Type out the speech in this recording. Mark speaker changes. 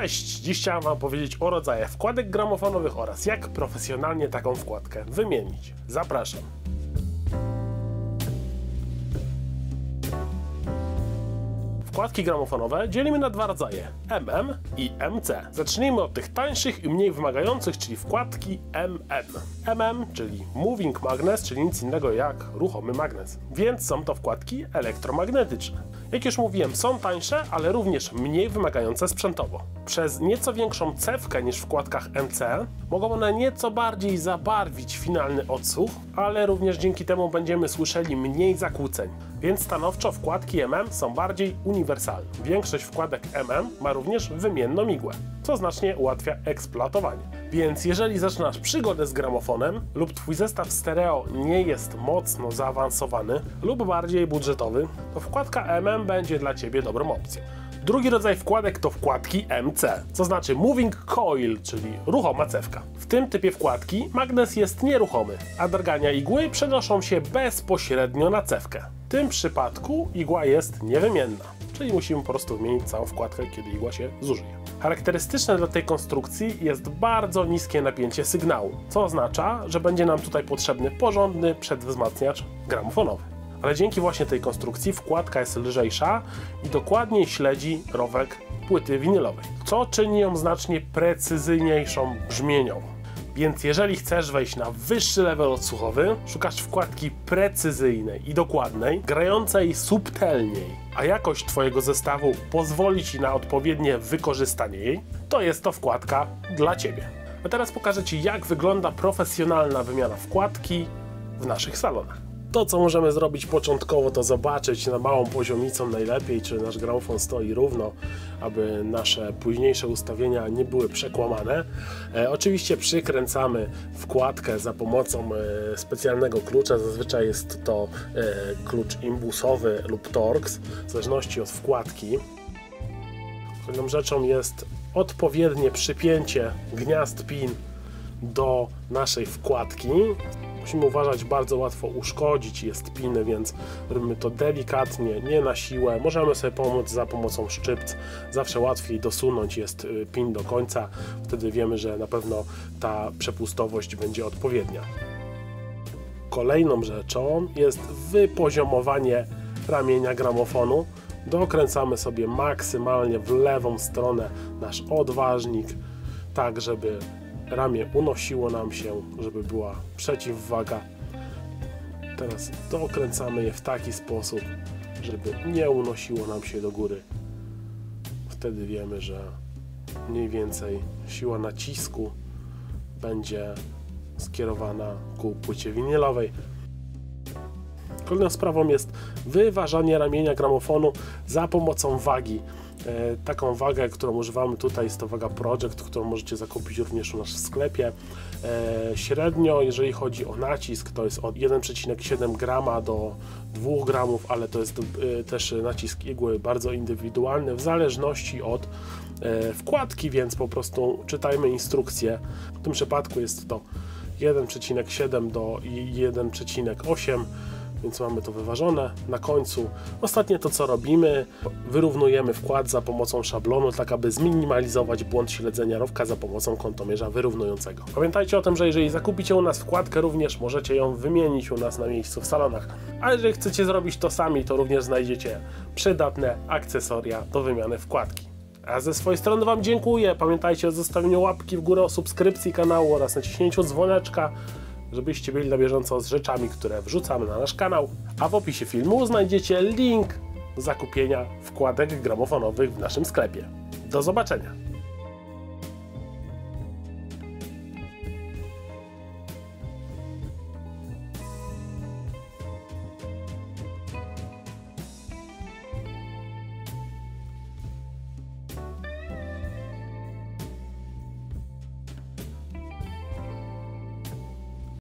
Speaker 1: Cześć! Dziś chciałem Wam powiedzieć o rodzajach wkładek gramofonowych oraz jak profesjonalnie taką wkładkę wymienić. Zapraszam! Wkładki gramofonowe dzielimy na dwa rodzaje MM i MC. Zacznijmy od tych tańszych i mniej wymagających, czyli wkładki MM. MM, czyli Moving Magnes, czyli nic innego jak ruchomy magnes. Więc są to wkładki elektromagnetyczne. Jak już mówiłem, są tańsze, ale również mniej wymagające sprzętowo. Przez nieco większą cewkę niż w wkładkach MC mogą one nieco bardziej zabarwić finalny odsłuch, ale również dzięki temu będziemy słyszeli mniej zakłóceń. Więc stanowczo wkładki MM są bardziej uniwersalne. Większość wkładek MM ma również wymienną igłę, co znacznie ułatwia eksploatowanie. Więc jeżeli zaczynasz przygodę z gramofonem lub twój zestaw stereo nie jest mocno zaawansowany lub bardziej budżetowy, to wkładka MM będzie dla Ciebie dobrą opcją. Drugi rodzaj wkładek to wkładki MC, co znaczy Moving Coil, czyli ruchoma cewka. W tym typie wkładki magnes jest nieruchomy, a drgania igły przenoszą się bezpośrednio na cewkę. W tym przypadku igła jest niewymienna, czyli musimy po prostu wymienić całą wkładkę, kiedy igła się zużyje. Charakterystyczne dla tej konstrukcji jest bardzo niskie napięcie sygnału, co oznacza, że będzie nam tutaj potrzebny porządny przedwzmacniacz gramofonowy. Ale dzięki właśnie tej konstrukcji wkładka jest lżejsza i dokładniej śledzi rowek płyty winylowej, co czyni ją znacznie precyzyjniejszą brzmienią. Więc jeżeli chcesz wejść na wyższy level odsłuchowy, szukasz wkładki precyzyjnej i dokładnej, grającej subtelniej, a jakość Twojego zestawu pozwoli Ci na odpowiednie wykorzystanie jej, to jest to wkładka dla Ciebie. A teraz pokażę Ci, jak wygląda profesjonalna wymiana wkładki w naszych salonach. To, co możemy zrobić początkowo, to zobaczyć na małą poziomicą najlepiej, czy nasz gramofon stoi równo, aby nasze późniejsze ustawienia nie były przekłamane. E, oczywiście przykręcamy wkładkę za pomocą e, specjalnego klucza. Zazwyczaj jest to e, klucz imbusowy lub Torx, w zależności od wkładki. Kolejną rzeczą jest odpowiednie przypięcie gniazd pin do naszej wkładki musimy uważać, bardzo łatwo uszkodzić jest piny, więc robimy to delikatnie, nie na siłę. Możemy sobie pomóc za pomocą szczypc. Zawsze łatwiej dosunąć jest y, pin do końca. Wtedy wiemy, że na pewno ta przepustowość będzie odpowiednia. Kolejną rzeczą jest wypoziomowanie ramienia gramofonu. Dokręcamy sobie maksymalnie w lewą stronę nasz odważnik, tak żeby ramię unosiło nam się, żeby była przeciwwaga. Teraz dokręcamy je w taki sposób, żeby nie unosiło nam się do góry. Wtedy wiemy, że mniej więcej siła nacisku będzie skierowana ku płycie winylowej. Kolejną sprawą jest wyważanie ramienia gramofonu za pomocą wagi. E, taką wagę, którą używamy tutaj jest to waga Project, którą możecie zakupić również u nas w sklepie. E, średnio, jeżeli chodzi o nacisk, to jest od 1,7 grama do 2 gramów, ale to jest e, też nacisk igły bardzo indywidualny, w zależności od wkładki, więc po prostu czytajmy instrukcję. W tym przypadku jest to 1,7 do 1,8 więc mamy to wyważone. Na końcu ostatnie to co robimy, wyrównujemy wkład za pomocą szablonu, tak aby zminimalizować błąd śledzenia rowka za pomocą kątomierza wyrównującego. Pamiętajcie o tym, że jeżeli zakupicie u nas wkładkę, również możecie ją wymienić u nas na miejscu w salonach. A jeżeli chcecie zrobić to sami, to również znajdziecie przydatne akcesoria do wymiany wkładki. A ze swojej strony Wam dziękuję. Pamiętajcie o zostawieniu łapki w górę, o subskrypcji kanału oraz naciśnięciu dzwoneczka żebyście byli na bieżąco z rzeczami, które wrzucamy na nasz kanał. A w opisie filmu znajdziecie link zakupienia wkładek gramofonowych w naszym sklepie. Do zobaczenia!